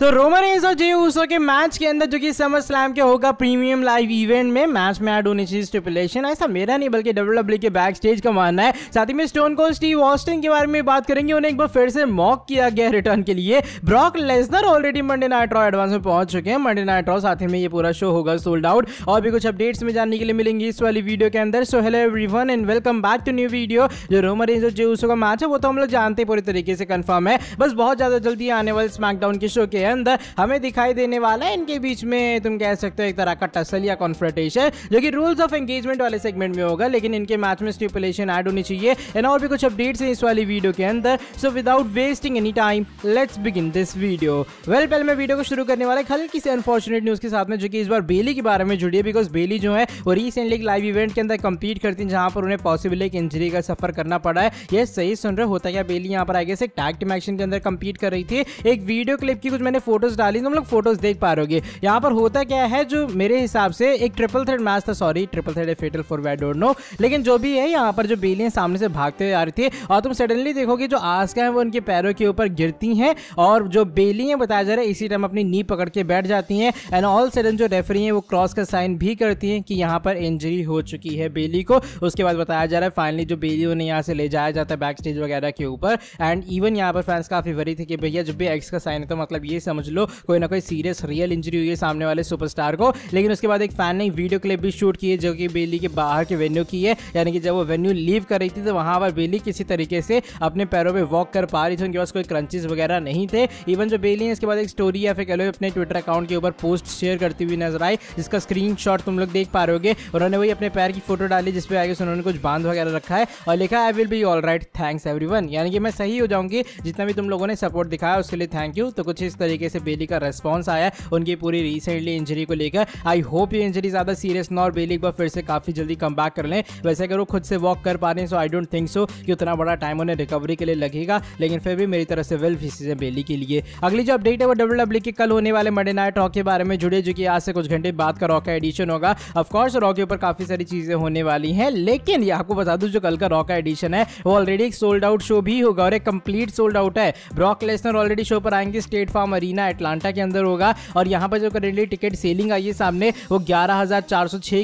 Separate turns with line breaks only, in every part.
तो Roman Reigns और Jey Uso के मैच के अंदर जो कि समर स्लैम के होगा प्रीमियम लाइव इवेंट में मैच में ऐड होनी चाहिए स्टिपुलेशन ऐसा मेरा नहीं, बल्कि डब्ल्यू डब्ल्यू के बैक स्टेज का मानना है। साथ ही में स्टोन को स्टीव ऑस्टिन के बारे में बात करेंगे। उन्हें एक बार फिर से मॉक किया गया रिटर्न के लिए। Brock Lesnar already Monday night Raw advance में पहुँच चुके हैं। मंडे नाइट रॉ साथ ही में ये पूरा शो होगा सोल्ड आउट और भी कुछ अपडेट्स में जानने के लिए मिलेंगे इस वाली वीडियो के अंदर। So hello everyone and welcome back to new video जो रोमन और जे ऊसो का मैच है, वो तो हम लोग जानते पूरी तरीके से कन्फर्म है। बस बहुत ज़्यादा जल्दी आने वाले स्मैकडाउन के शो के अंदर हमें दिखाई देने वाला है। इनके बीच में तुम कह सकते हो एक तरह का टसल या कॉन्फ्रंटेशन जो कि रूल्स ऑफ़ एंगेजमेंट वाले सेगमेंट में होगा, लेकिन इनके मैच में स्टिपुलेशन ऐड होनी चाहिए। एंड और भी कुछ अपडेट्स हैं इस वाली वीडियो के अंदर। So without wasting any time let's begin this video well पहले मैं वीडियो को शुरू करने वाला हल्की से अनफॉर्चुनेट न्यूज़ के साथ में, जो कि इस बार बेली के बारे में जुड़ी है बिकॉज़ बेली जो है, वो रिसेंटली लाइव इवेंट के अंदर कंपीट करती है, जहाँ पर उन्हें पॉसिबल एक इंजरी का सफ़र करना पड़ा है। ये सही, सुन रहे होता क्या बेली यहाँ पर आगे से टैग टीम एक्शन के अंदर कंपीट कर रही थी। एक वीडियो क्लिप की कुछ मैंने फ़ोटोज़ डाली, तुम लोग फ़ोटोज़ देख पा रहे यहाँ पर होता क्या है, जो मेरे हिसाब से एक ट्रिपल थ्रेड मैच था sorry triple threat fatal four way don't know लेकिन जो भी है, यहाँ पर जो बेलियाँ सामने से भागते आ रही थी, और तुम सडनली देखोगे, जो आस्का है, वो उनके पैरों के ऊपर गिरती हैं, और जो बेली है बताया जा रहा है, इसी टाइम अपनी नी पकड़ के बैठ जाती हैं एंड ऑल सडन जो रेफरी है, वो क्रॉस का साइन भी करती हैं कि यहाँ पर इंजरी हो चुकी है बेली को। उसके बाद बताया जा रहा है फाइनली जो बेली उन्हें यहाँ से ले जाया जाता है बैक स्टेज वगैरह के ऊपर एंड इवन यहाँ पर फैंस काफ़ी वरी थे कि भैया, जब भी एक्स का साइन है तो मतलब ये समझ लो, कोई ना कोई सीरियस रियल इंजरी हुई है सामने वाले सुपरस्टार को। लेकिन उसके बाद एक फ़ैन ने वीडियो क्लिप भी शूट की है, जो कि बेली के बाहर के वेन्यू की है। यानी कि जब वो वेन्यू लीव कर रही थी तो वहाँ पर बेली किसी तरीके से अपने पैरों पे वॉक कर पा रही थी। उनके पास कोई क्रंचेस वगैरह नहीं थे। इवन जो बेली है, इसके बाद एक स्टोरी या फिर कह अपने ट्विटर अकाउंट के ऊपर पोस्ट शेयर करती हुई नज़र आई, जिसका स्क्रीन तुम लोग देख पा रहे उन्होंने वही अपने पैर की फ़ोटो डाली जिसपे आगे उन्होंने कुछ बाँध वगैरह रखा है। और लिखा I will be all right thanks every यानी कि मैं सही हो जाऊँगी, जितना भी तुम लोगों ने सपोर्ट दिखाया, उसके लिए थैंक यू तो कुछ इस तरीके से बेली का रेस्पॉन्स आया उनकी पूरी रिसेंटली इंजरी को लेकर। आई होप ये इंजरी ज़्यादा सीरियस ना और बेली एक बार फिर से काफ़ी जल्दी कम बैक कर लें। वैसे अगर वो खुद से वॉक कर पा रहे हैं सो आई डोंट थिंक सो कि उतना बड़ा टाइम उन्हें रिकवरी के लिए लगेगा, लेकिन फिर भी मेरी तरफ़ से वेल फिशेज है बेली के लिए। अगली जो अपडेट है, वो डब्ल्यू डब्ल्यू की कल होने वाले मंडे नाइट रॉक के बारे में जुड़े, जो कि आज से कुछ घंटे बाद का रॉक का एडिशन होगा। ऑफकोर्स रॉक के ऊपर काफ़ी सारी चीज़ें होने वाली हैं, लेकिन ये आपको बता दूँ, जो कल का रॉक का एडिशन है, वो ऑलरेडी एक सोल्ड आउट शो भी होगा और एक कंप्लीट सोल्ड आउट है। ब्रॉक लेसनर ऑलरेडी शो पर आएँगे स्टेट फार्म अरीना एटलांटा के अंदर होगा और यहाँ पर जो करेंटली टिकट सेलिंग आई है सामने, वो ग्यारह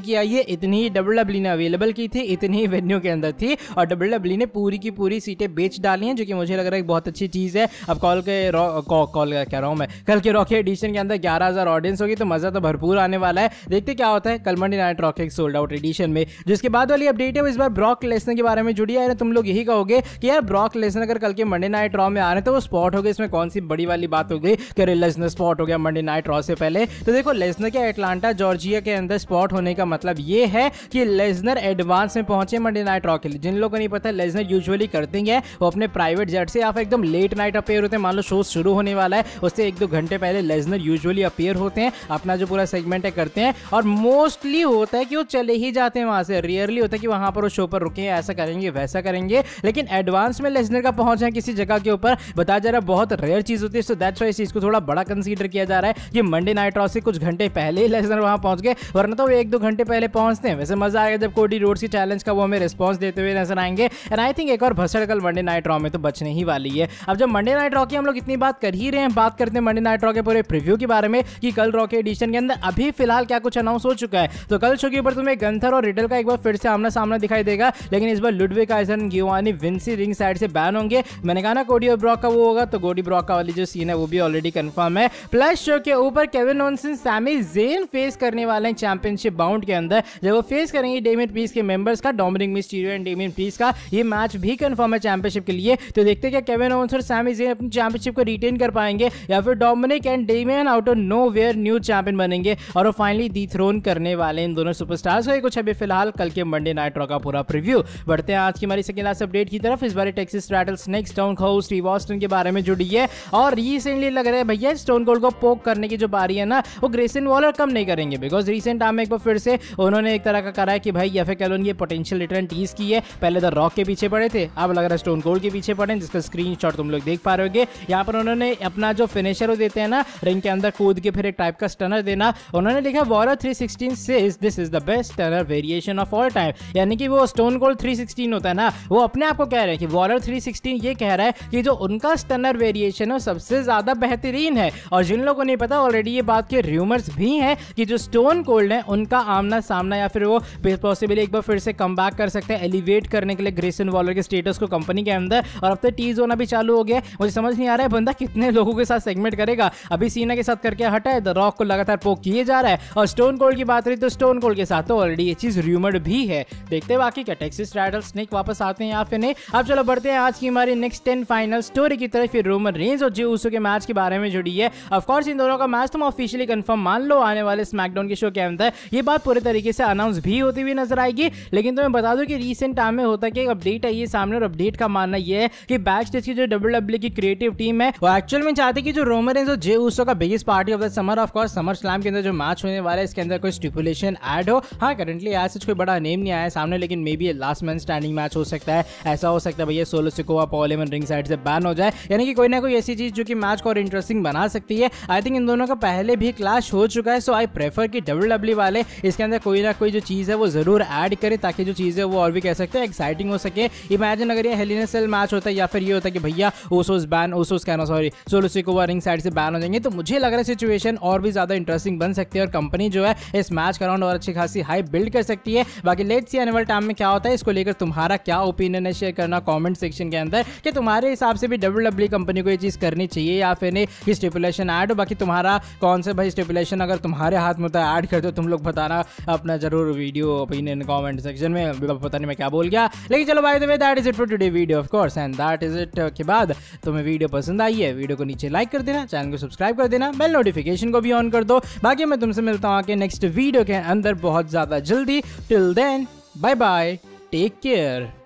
की आई है। इतनी ही डब्ल्यू डब्ल्यू ने अवेलेबल की थी, इतनी ही वेन्यू के अंदर थी और डब्ल्यू डब्ल्यू ने पूरी की पूरी सीटें बेच डाली हैं, जो कि मुझे लग रहा है बहुत अच्छी चीज़ है। अब कॉल के कॉल कह रहा हूँ मैं, कल के रॉकी एडिशन के अंदर ग्यारह हज़ार ऑडियंस होगी तो मज़ा तो भरपूर आने वाला है। देखते क्या होता है, कल मंडे नाइट रॉकी सोल्ड आउट एडिशन में। जिसके बाद वाली अपडेट है इस बार ब्रॉक लेसनर के बारे में जुड़ी है तुम लोग यही कहोगे कि यार ब्रॉक लेसनर अगर कल के मंडे नाइट रॉ में आ रहे हैं तो वो स्पॉट हो गए, इसमें कौन सी बड़ी वाली बात हो गई? कि लेजनर स्पॉट हो गया मंडे नाइट रॉ से पहले। तो देखो लेजनर के एटलांटा जॉर्जिया के अंदर स्पॉट होने का मतलब ये है कि लेजनर एडवांस में पहुँचे मंडे नाइट रॉ के लिए। जिन लोगों को नहीं पता लेजनर यूजुअली करते हैं, वो अपने प्राइवेट जेट से या फिर एकदम लेट नाइट अपेयर होते हैं। मान लो शो शुरू होने वाला है, उससे एक दो घंटे पहले लेजनर यूजुअली अपेयर होते हैं, अपना जो पूरा सेगमेंट है करते हैं। और मोस्टली होता है कि वो चले ही जाते हैं वहाँ से। रियरली होता है कि वहाँ पर वो शो पर रुके, ऐसा करेंगे, वैसा करेंगे। लेकिन एडवांस में लेजनर का पहुँचे किसी जगह के ऊपर। बता जा रहा बहुत रेयर चीज़ होती है सो दैट्स वाई थोड़ा बड़ा कंसीडर किया जा रहा है। कि मंडे नाइट रॉ से कुछ घंटे पहले ही लेजनर वहाँ पहुँच गए, वरना तो एक दो घंटे पहले पहुँचते हैं। वैसे मज़ा आएगा जब कोडी रोड की चैलेंज का वो हमें रिस्पॉन्स देते हुए नज़र आएँगे। एंड आई थिंक एक और भसड़ कल मंडे नाइट रॉ में तो बचने ही वाली है। अब जब मंडे नाइट रॉ की हम लोग इतनी बात कर ही रहे हैं, बात करते हैं मंडे नाइट रॉ के पूरे प्रिव्यू के बारे में कि कल रॉ के एडिशन के अंदर अभी फ़िलहाल क्या कुछ अनाउंस हो चुका है। तो कल शो के ऊपर तुम्हें गंथर और रिडल का एक बार फिर से आमना सामना दिखाई देगा, लेकिन इस बार लुडविक आइसन गिवानी विंसी रिंग साइड से बैन होंगे। मैंने कहा ना कोडी और ब्रॉक का वो होगा तो गोडी ब्रॉक का वाली जो सीन है वो भी ऑलरेडी कंफर्म है। प्लस शो के ऊपर Kevin Owens Sami Zayn face करने वाले हैं चैंपियनशिप बाउंड के अंदर। जब वो फेस करेंगे डेमिन पीस के मेंबर्स का Dominik Mysterio and Damian Priest का, ये मैच भी कंफर्म है चैंपियनशिप के लिए। तो देखते हैं क्या केविन ओवंस और सैमी जेन अपनी चैंपियनशिप को रिटेन कर पाएँगे, या फिर Dominik and Damian out of nowhere new new champion बनेंगे और वो फाइनली दी थ्रोन करने वाले इन दोनों सुपरस्टार्स को। कुछ अभी फ़िलहाल, कल के मंडे नाइट रॉ का पूरा प्रीव्यू बढ़ते हैं आज की हमारी सेकंड लास्ट अपडेट की तरफ़। इस बार टेक्सिस रैटल स्नेक्स टाउन खाउ स्टीव ऑस्टन के बारे में जुड़ी है। और रिसेंटली लग रहा है, भैया स्टोन कोल्ड को पोक करने की जो बारी है ना, वो ग्रेसन वॉलर कम नहीं करेंगे बिकॉज़ रिसेंट टाइम में एक बार फिर से उन्होंने एक तरह का करा है कि भाई या फिर कैलोन ये पोटेंशियल रिटर्न टीज की है। पहले द रॉक के पीछे पड़े थे, अब लग रहा है स्टोन कोल्ड के पीछे पड़े जिसका स्क्रीन तुम लोग देख पा रहे होगे। यहाँ पर उन्होंने अपना जो फिनिशर देते हैं ना रिंग के अंदर कूद के फिर एक टाइप का स्टनर देना, उन्होंने लिखा Waller 316 says this is the best stunner variation of all time यानी कि वो स्टोन कोल्ड 316 होता है ना, वो अपने आप को कह रहे हैं कि वॉलर 316 ये कह रहा है कि जो उनका स्टनर वेरिएशन है सबसे ज़्यादा बेहतर बेहतरीन है। और जिन लोगों नहीं पता ऑलरेडी ये बात के र्यूमर्स भी हैं कि जो स्टोन कोल्ड है, उनका आमना सामना या फिर वो पॉसिबली एक बार फिर से कम कर सकते हैं एलिवेट करने के लिए ग्रेसन वॉलर के स्टेटस को कंपनी के अंदर। और अब तो टीज होना भी चालू हो गया मुझे समझ नहीं आ रहा है बंदा कितने लोगों के साथ सेगमेंट करेगा। अभी सीना के साथ करके हटा है द रॉक को लगातार पोक किए जा रहा है। और स्टोन कोल्ड की बात रही तो स्टोन कोल्ड के साथ तो ऑलरेडी ये चीज़ र्यूमर्ड भी है। देखते बाकी क्या टेक्सिस राइडल स्नेक वापस आते हैं या फिर नहीं। अब चलो बढ़ते हैं आज की हमारी नेक्स्ट टेन फाइनल स्टोरी की तरफ़। फिर रोमन रेंज और जो के मैच के बारे में जुड़ी है। ऑफकोर्स इन दोनों का मैच तुम ऑफिशियली कंफर्म मान लो, आने वाले स्मैकडाउन के शो के अंदर। ये बात पूरे तरीके से अनाउंस भी होती हुई नज़र आएगी, लेकिन तुम्हें बता दो कि रिसेंट टाइम में होता है कि अपडेट है सामने, और अपडेट का मानना ये है कि बैक स्टेज की जो डब्ल्यू डब्ल्यू की क्रिएटिव टीम है, वो एक्चुअल में चाहते कि जो रोमन रेंज और जे उसो का biggest party of the summer of course summer slam के अंदर जो मैच होने वाला है, इसके अंदर कोई स्टिपुलेशन ऐड हो। हाँ करंटली आज कोई बड़ा नेम नहीं आया सामने, लेकिन maybe last man standing match हो सकता है। ऐसा हो सकता है भैया, Solo Sikoa Paul Heyman ring side से बैन हो जाए। यानी कि कोई ना कोई ऐसी चीज़ जो कि मैच को और इंटरेस्टिंग बना सकती है। आई थिंक इन दोनों का पहले भी क्लाश हो चुका है सो आई प्रेफर कि डब्ल्यू डब्ल्यू वाले इसके अंदर कोई ना कोई जो चीज़ है वो ज़रूर ऐड करे, ताकि जो चीज़ है वो और भी कह सकते हैं एक्साइटिंग हो सके। इमेजिन अगर ये हेलिना सेल मैच होता है, या फिर ये होता है कि भैया ओसोस बैन ओसोस कहना sorry Solo Sikoa ring side से बैन हो जाएँगे तो मुझे लग रहा है सिचुएशन और भी ज़्यादा इंटरेस्टिंग बन सकती है, और कंपनी जो है इस मैच का राउंड और अच्छी खासी हाई बिल्ड कर सकती है। बाकी लेट सी आने वाले टाइम में क्या होता है, इसको लेकर तुम्हारा क्या ओपिनियन है शेयर करना कॉमेंट सेक्शन के अंदर, कि तुम्हारे हिसाब से भी डब्ल्यू डब्ल्यू कंपनी को ये चीज़ करनी चाहिए, या फिर नहीं। कि स्टिपुलेशन ऐड हो बाकी तुम्हारा कौन से भाई स्टिपुलेशन अगर तुम्हारे हाथ में होता है ऐड कर दो, तुम लोग बताना अपना ज़रूर वीडियो ओपिनियन कमेंट सेक्शन में पता नहीं मैं क्या बोल गया। लेकिन चलो the way that is it for today video of course and that is it के बाद तुम्हें वीडियो पसंद आई है वीडियो को नीचे लाइक कर देना चैनल को सब्सक्राइब कर देना बेल नोटिफिकेशन को भी ऑन कर दो। बाकी मैं तुमसे मिलता हूँ आके नेक्स्ट वीडियो के अंदर बहुत ज़्यादा जल्दी। Till then bye bye take care